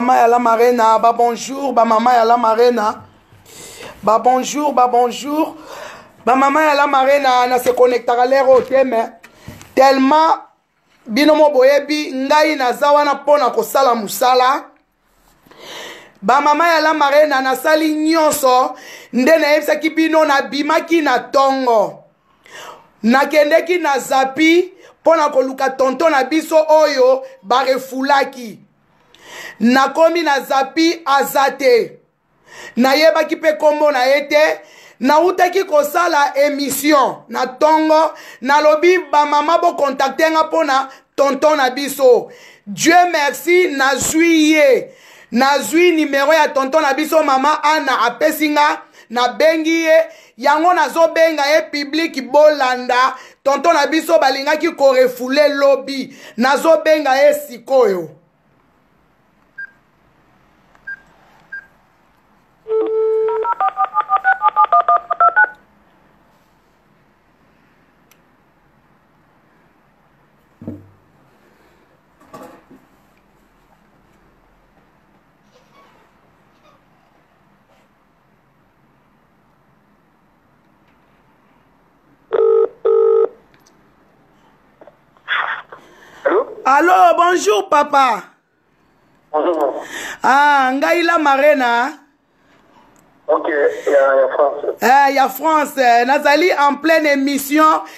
Maman ya la marena, ba bonjour, ba maman ya la marena. Ba bonjour, ba bonjour. Ba maman ya la marena na se connectaka lero au te mais tellement bino mo boyebi ngai naza wana mpo na kosala mosala bamama ya la marena nasali nyonso nde nayebisaki bino nabimaki na ntongo nakendeki na zapi mpo na koluka tonto na biso oyo barefulaki nakomi na zapi aza te nayebaki mpe nkombo na ye te nautaki kosala emission na ntongo nalobi bamama bokontakte nga mpo na tonton na biso dieu merci nazwi ye nazwi nimero ya tonton na biso mama ana apesi nga nabengi ye yango nazobenga ye publiki bolanda tonto na biso balingaki korefule lobi nazobenga ye sikoyo Allô, bonjour papa. Bonjour. Ah, ngai la marena. Ok, ya, ya France. Eh, ya France, nazali en pleine émission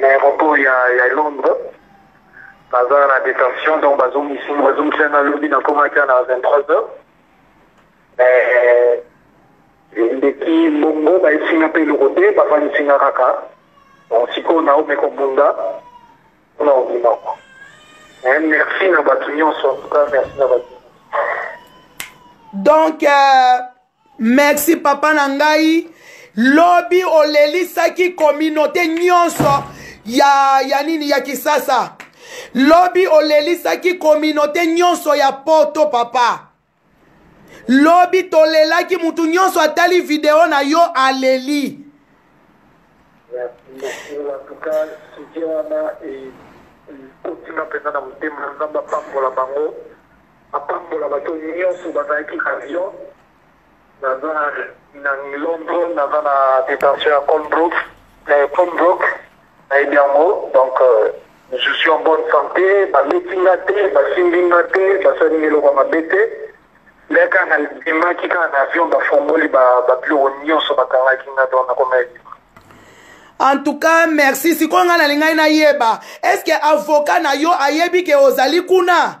na aeroport ya, ya londres baza na detention donc bazongisa na lobi na komaki na 23 heures mais eleki mbongo bayesinga mpe eloko te bafandisinga kaka donc sikoyo naome kobunda mpona obimako eh, merci na bato nyonso en tout cas merci na bato donc euh, merci papa na ngai lobi olelisaki communauté nyonso ya, ya nini ya kisasa lobi olelisaki communauté nyonso ya poto papa lobi tolelaki motu nyonso atali video na yo aleli kotinga mpenza na motema nzambe apambola bango Apambola bato nionso bazalaki avion naza na London naza na detention ya Colbrook eh, Colbrook nayebi yango donc euh, je suis en bonne santé babeti nga te basimbi nga te basali nga eloko ya mabe te ngai kaka nabimaki kaka na avion bafongoli babiloko nyonso bakangaki nga donc nakomaki en tout cas merci sikoyo ngai nalingaki nayeba estce avocat na yo ayebi ke ozali kuna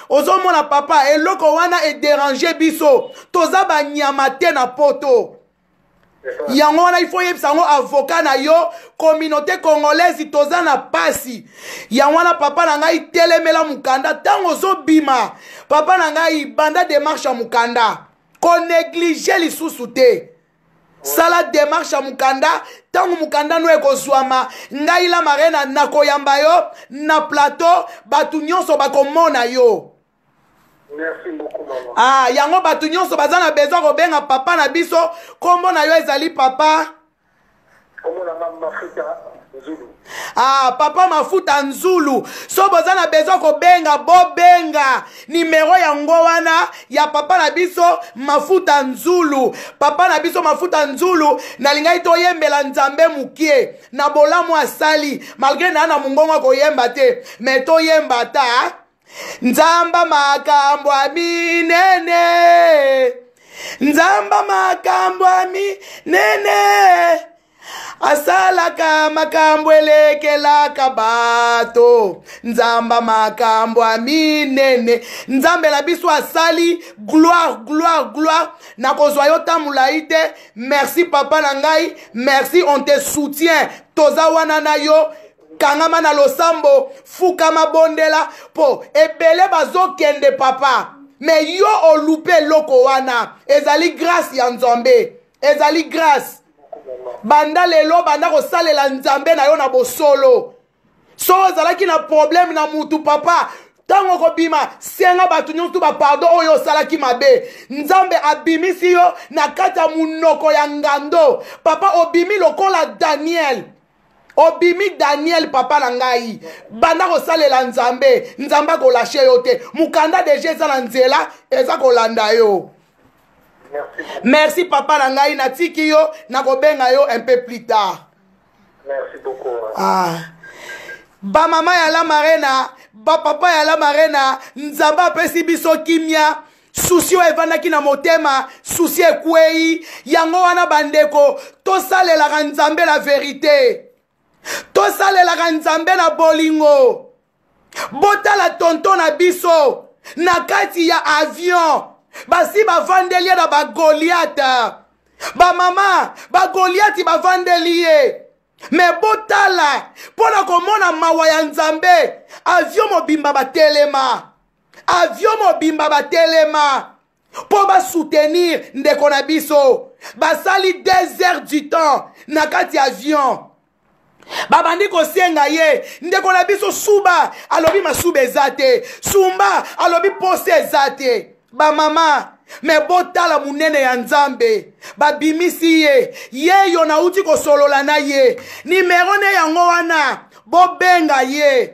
ozomona papa eloko wana ederange biso toza banyama te na poto yango wana ifo oyebisa yango avoka na yo communauté congolaise toza na pasi yango wana papa na ngai telemela mokanda ntango ozobima papa na ngai banda demarche ya mokanda koneglige lisusu te sala demarche ya mokanda ntango mokanda no ekozwama ngai la marena nakoyamba yo na plateau bato nyonso bakomona yo ah, yango bato nyonso baza na besoin kobenga papa na biso nkombo na yo ezali papa Ah, papa mafuta nzulu so boza na besoin kobenga bobenga nimero yango wana ya papa na biso mafuta nzulu papa na biso mafuta nzulu nalingaki toyembela nzambe mokie na bolamu asali malgre naa na mongongo akoyemba te me toyemba ata nzamba makambo ya minene nzamba makambo ya minene asalaka makambo elekelaka bato nzamba makambo ya minene nzambe na biso asali gloire gloire gloire nakozwa yo ntango molai te merci papa na ngai merci on te soutien toza wana na yo kangama na losambo fukama bondela mpo ebele bazokende papa me yo olupe eloko wana ezali grâce ya nzambe ezali grâce banda lelo banda kosalela nzambe na yo na bosolo so ozalaki na problème na mutu papa ntango okobima senga bato nyonso bapardo oyo osalaki mabe nzambe abimisi yo na kati ya monoko ya ngando papa obimi lokola daniele obimi daniel papa na ngai banda kosalela nzambe nzambe akolashe yo te mokanda deja eza na nzela eza kolanda yo merci papa na ngai natiki yo nakobenga yo un peu plus tard merci beaucoup ah. bamama ya la marena bapapa ya la marena nzambe apesi biso kimia susi oyo evandaki na motema susi ekwei yango wana bandeko tosalelaka nzambe na verite tosalelaka nzambe na bolingo botala tonto na biso na kati ya avion basi bavandeli ye na bagoliata bamama bagoliati bavandeli ye me botala mpo na komona mawa ya nzambe avio mobimba batelema avio mobimba batelema mpo basoutenir ndeko na biso basali 2 heures du temps na kati ya avion babandi kosenga ye ndeko na biso suba alobi masuba eza te sumba alobi posa eza te bamama me botala monene ya nzambe babimisi ye ye yo nauti kosolola na ye nimero ne yango wana bobenga ye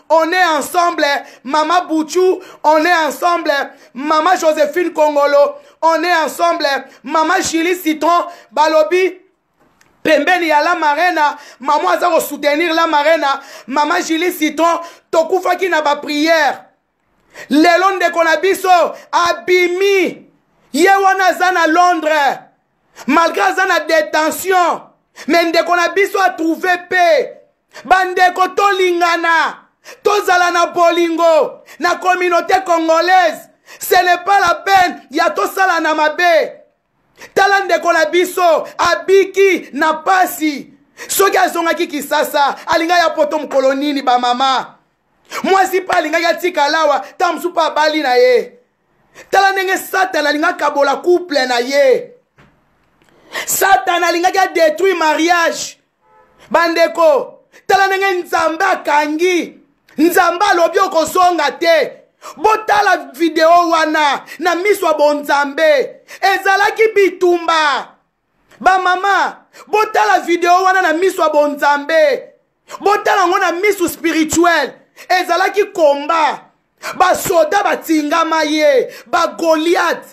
On est ensemble, Maman Bouchou, on est ensemble, Maman Joséphine Kongolo, on est ensemble, Maman Julie Citron, Balobi, pembeni ya la marena mamo aza kosoutenir la marena mama julie citron tokufaki na bapriere lelo ndeko na biso abimi ye wana aza na londres malgre aza na detention me ndeko na biso atrouve mpe bandeko tolingana tozala na bolingo na communauté congolaise ce n'est pas la peine ya tosala na mabe tala ndeko na biso abiki na pasi soki azongaki kisasa alinga ya poto mokolo nini bamama mwasi mpe alingaki atikala awa ntango mosusu mpe abali na ye tala ndenge satana alingaki kabola couple na ye satana alingaki adetruire mariage bandeko tala ndenge nzambe akangi nzambe alobi okozonga te botala video wana na miso ya bonzambe ezalaki bitumba bamama botala video wana na miso ya bonzambe botala yango na miso spirituel ezalaki komba basoda batingama ye bagoliate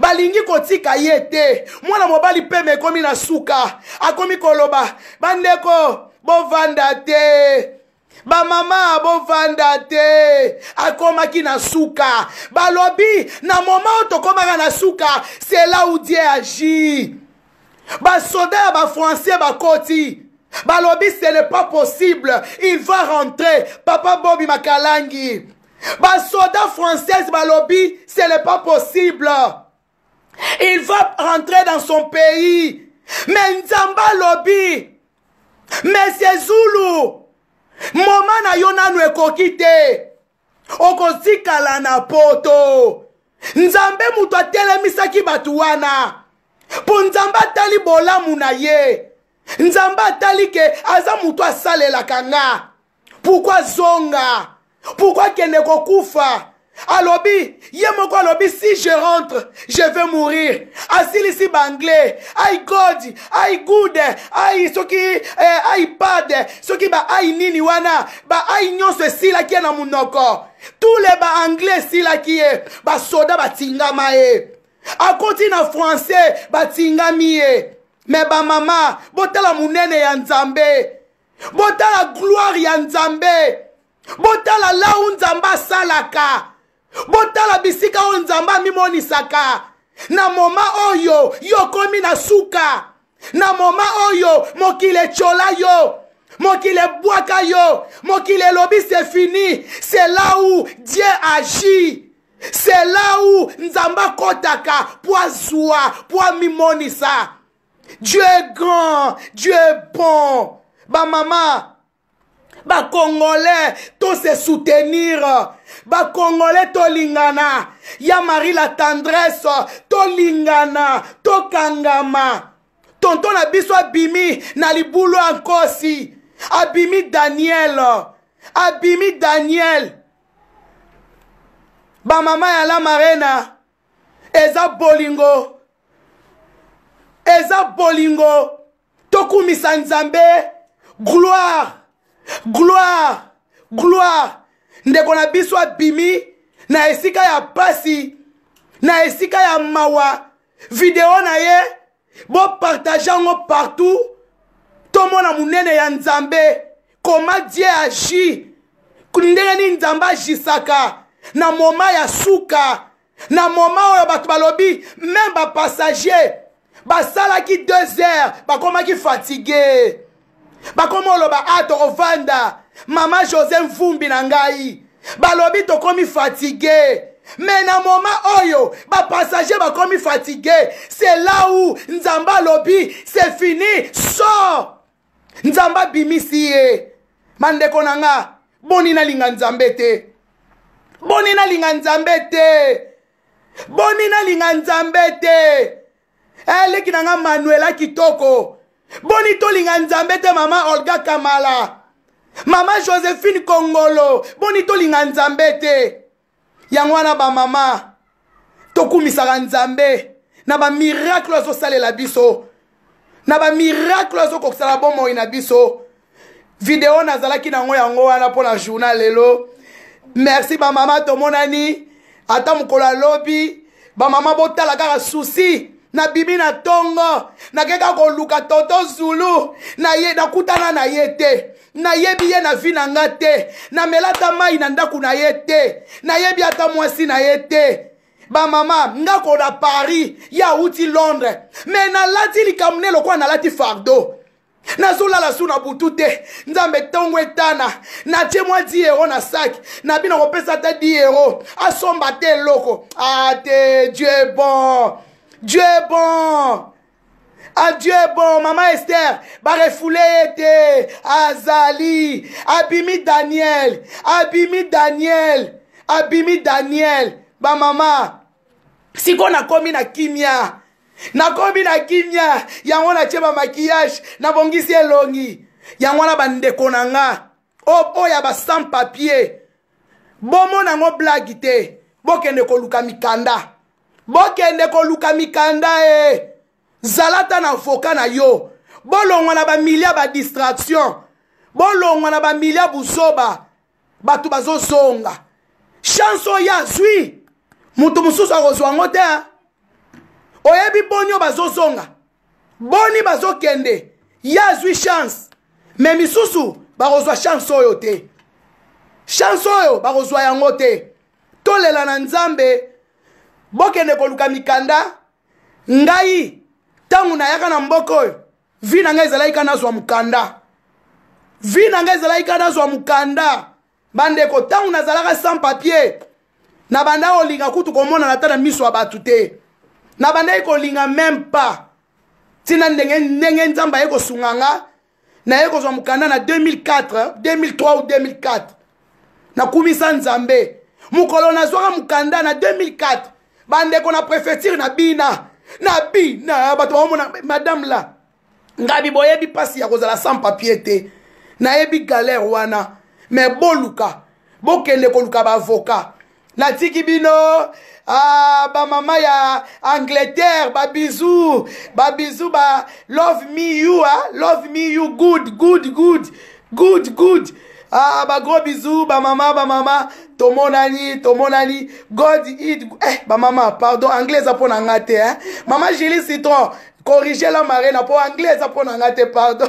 balingi kotika ye te mwana mobali mpema ekomi na suka akomi koloba bandeko bovanda te bamama bovanda te akomaki na suka balobi na moma oyo tokomaka na suka sela udie agi basoda ya bafrançais bakoti balobi ce n'est pas possible il va rentrer papa bobi makalangi basoda française balobi ce n'est pas possible il va rentrer dans son pays me nzambe alobi mesie zulu moma na yo nanu ekoki te okotikala na poto nzambe moto atelemisaki bato wana mpo nzambe atali bolamu na ye nzambe atali ke aza moto asalelaka nga pourkui azonga pourkui akende kokufa alobi ye moko alobi si je rentre je vais mourir asilisi baanglais ai god ai good ai soki eh, ai pad soki baai nini wana baai nyonso esilaki ye na monoko tous les baanglais esilaki ye basoda batingama ye akoti na français batingami ye me bamama botala monene ya nzambe botala gloire ya nzambe botala lau nzambe asalaka botala bisika oyo nzambe amimonisaka na moma oyo yo okomi na suka na moma oyo mokili etyola yo mokili ebwaka yo mokili elobi se fini se la où dieu agit se la où nzambe akɔtaka mpo azwa mpo amimonisa dieu est grand dieu est bon bamama bacongolais to se soutenir bacongolais tolingana ya marie la tendresse tolingana tokangama tonto na biso abimi na libulu ya nkosi abimi daniel abimi daniel bamama ya la marena eza bolingo eza bolingo tokumisa nzambe gloire gloire gloire ndeko na biso abimi na esika ya mpasi na esika ya mawa video na ye bopartage yango partout tomona monene ya nzambe koma die agi ndenge nini nzambe agisaka na moma ya suka na moma oyo bato balobi meme bapassager basalaki deux heures bakomaki fatigue bakomi oloba a ah, tokovanda mama josé mvumbi na ngai balobi tokomi fatigue me na moma oyo bapassage bakomi fatigue se la u nzambe alobi se fini so nzambe abimisi ye bandeko na nga boni nalinga nzambe te boni nalinga nzambe te boni nalinga nzambe te eh, leki na nga manuela kitoko boni tolinga nzambe te mama olga kamala mama josephine kongolo boni tolinga nzambe te yango wana bamama tokumisaka nzambe na bamiracle azosalela biso na bamiracle azokokisa na bomoi na biso video nazalaki na yango yango wana mpo na journal lelo merci bamama tomonani ata mokolo ya lobi bamama botala kaka susi nabimi na ntongo nakei kaka koluka toto zulu naye nakutana na ye te nayebi ye na vi na nga te namela ata mai na ndako na ye te nayebi ata mwasi na ye te bamama nga koda paris ye awuti londres me nalati likambo ne lokola nalati fardo nazolala su na butu te nzambe ntongo etana natie mwa 10 euro na saki na bino kopesa ata 10 euro asomba te eloko ate dieu est bon dieu est bon adieu ah, bon mama ester barefule ye te azali abimi daniel abimi daniel abimi daniel bamama sikoyo nakomi na kimia nakomi na kimia yango natye bamakiyage nabongisi elongi yango wana bandeko na nga oyo ya basan papier bomona yango blagi te bokende koluka mikanda bokende koluka mikanda e eh. zala ta na avoka na yo bolongwa na bamilia badistraction bolongwa na bamilia buzoba bato bazozonga chance oyo ye azwi moto mosusu akozwa yango te ah. oyebi boni oyo bazozonga boni bazokende ye azwi chance me misusu bakozwa chance oyo te chance oyo bakozwa yango te tolela na nzambe bokende koluka mikanda ngai ntango nayaka na mboka oyo vi na ngai ezalaki kaka nazwa mokanda vi na ngai ezalaki kaka nazwa mokanda bandeko ntango nazalaka sans papier nabandaki kolinga kutu komonana ata na miso ya bato te nabandaki kolinga meme pas ntina ndenge ndenge nzambe aye kosunga nga naye kozwa mokanda na 2004 2003 ou 2004 nakumisa nzambe mokolo nazwaka mokanda na 2004 bandeko na prefecture na bina na bina bato baomona madame la ngabi boyebi mpasi ya kozala sans papier te nayebi galere wana me boluka bokende koluka baavoka natiki bino ah, bamama ya angleterre babizu babizu ba love me you ah, love me you good good good good good ah ba gros bisous ba mama ba mama tomonani tomonani god eat eh ba mama pardon anglais eza mpo na nga te hein mama julie citron corrige la marina mpo anglais eza mpo na nga te pardon